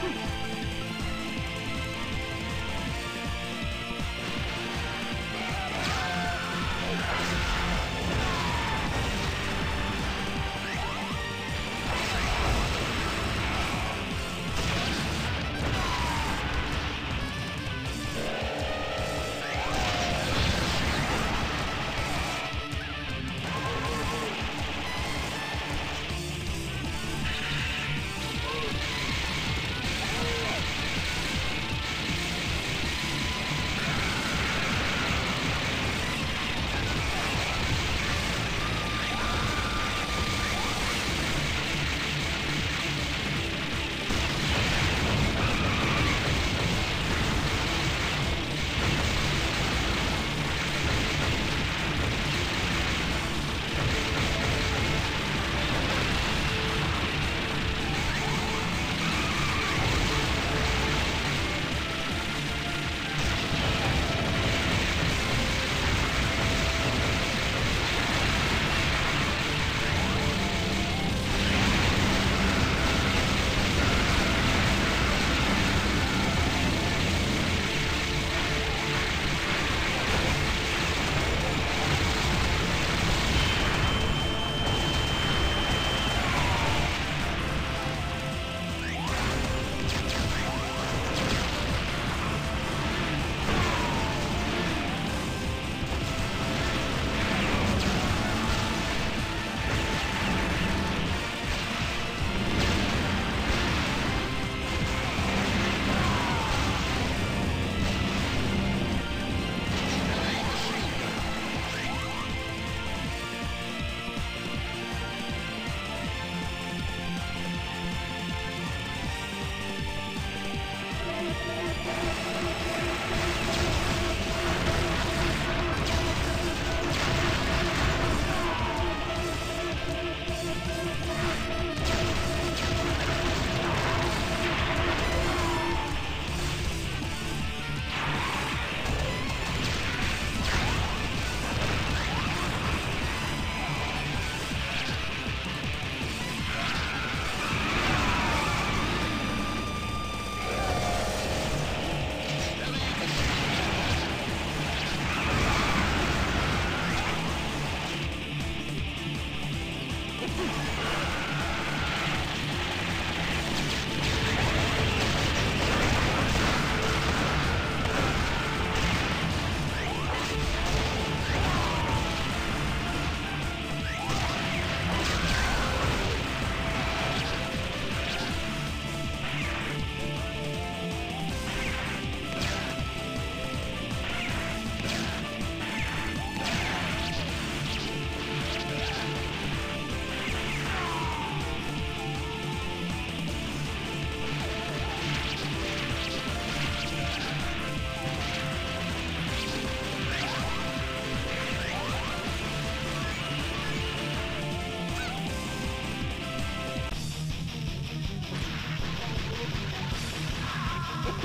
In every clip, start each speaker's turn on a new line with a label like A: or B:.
A: Hmm.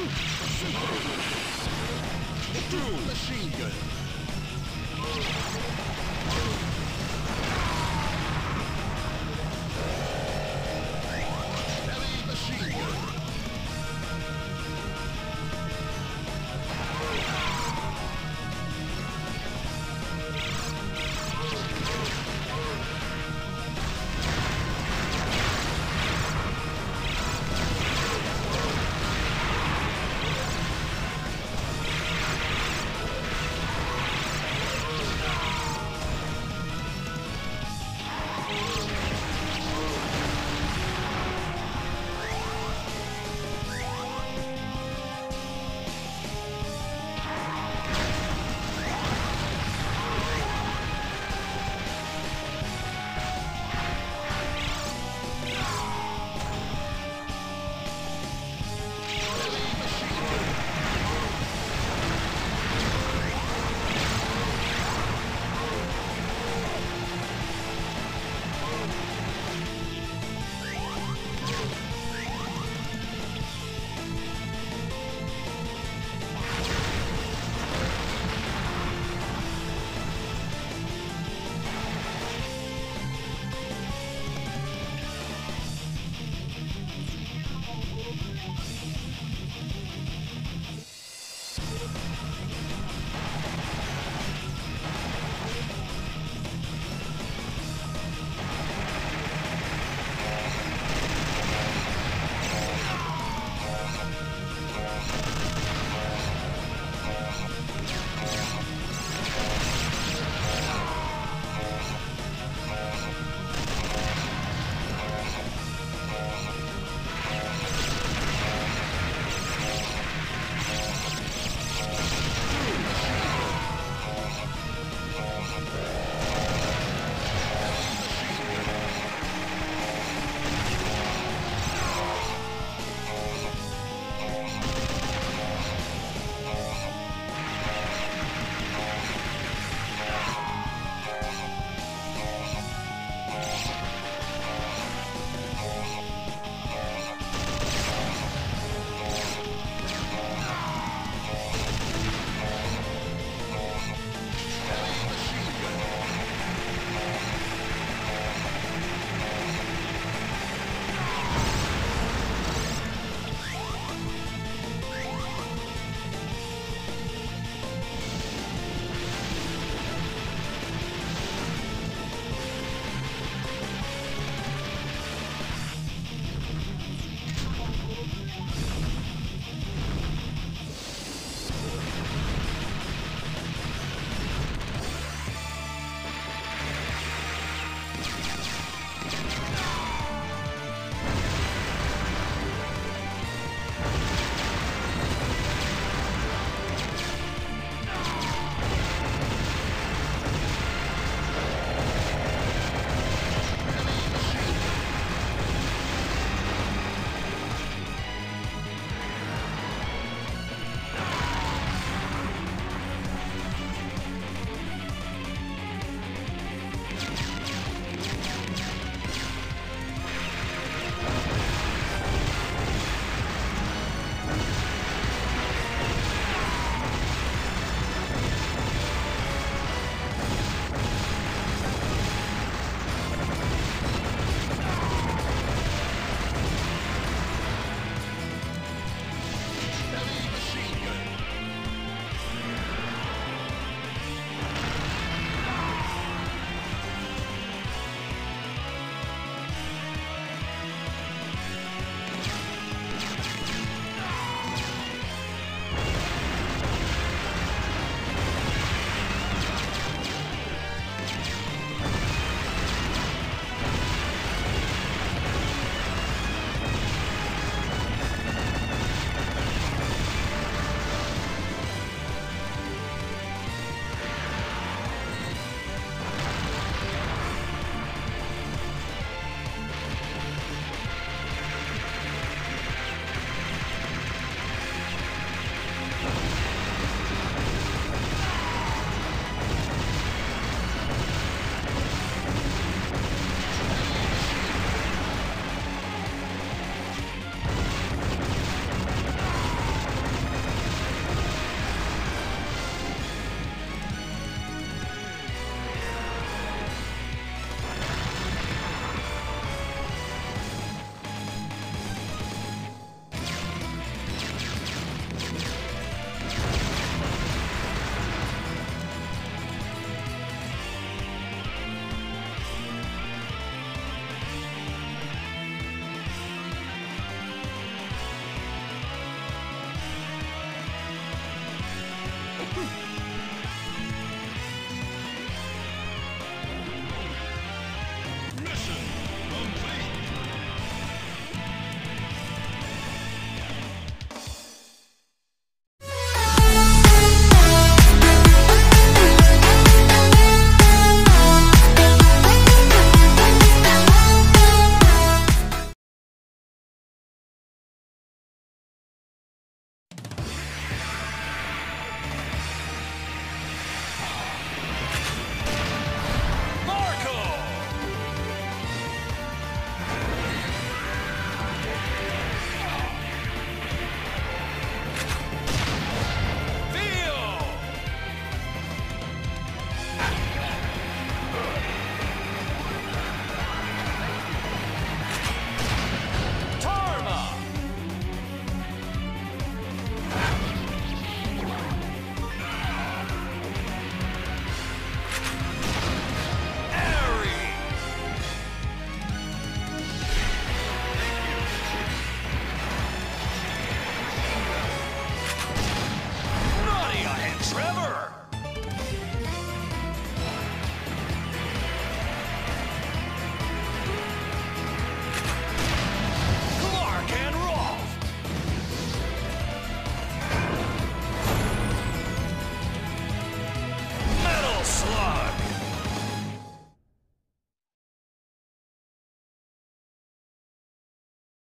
A: Super! Machine gun!